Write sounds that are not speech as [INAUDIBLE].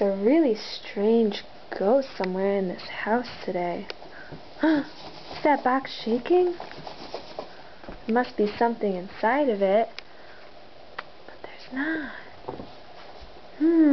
There's a really strange ghost somewhere in this house today. [GASPS] Is that box shaking? There must be something inside of it. But there's not. Hmm.